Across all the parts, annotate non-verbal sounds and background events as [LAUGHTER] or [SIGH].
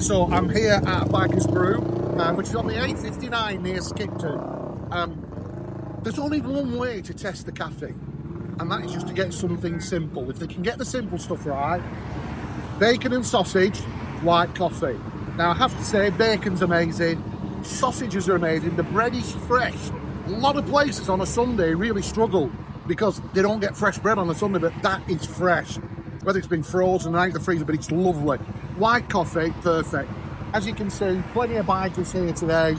So I'm here at Bikers Brew, um, which is on the A59 near Skipton. Um, there's only one way to test the cafe, and that is just to get something simple. If they can get the simple stuff right, bacon and sausage, white coffee. Now, I have to say, bacon's amazing, sausages are amazing, the bread is fresh. A lot of places on a Sunday really struggle because they don't get fresh bread on a Sunday, but that is fresh. Whether it's been frozen out of the freezer, but it's lovely. White coffee, perfect. As you can see, plenty of bikers here today.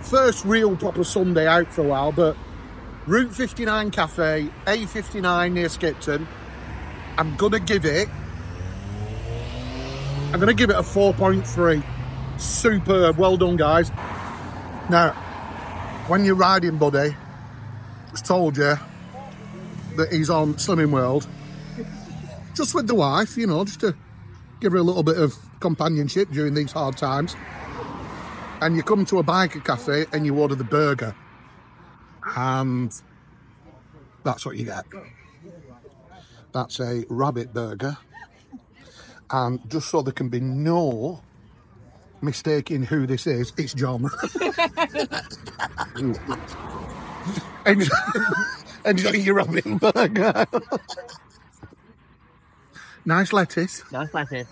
First real proper Sunday out for a while, but Route 59 Cafe, A59 near Skipton. I'm gonna give it, I'm gonna give it a 4.3. Superb, well done guys. Now, when you're riding buddy, just told you that he's on Slimming World, just with the wife, you know, just to give her a little bit of companionship during these hard times. And you come to a biker cafe and you order the burger. And that's what you get. That's a rabbit burger. And just so there can be no mistaking who this is, it's John. [LAUGHS] and, [LAUGHS] enjoy your rabbit burger. [LAUGHS] Nice lettuce. Nice lettuce.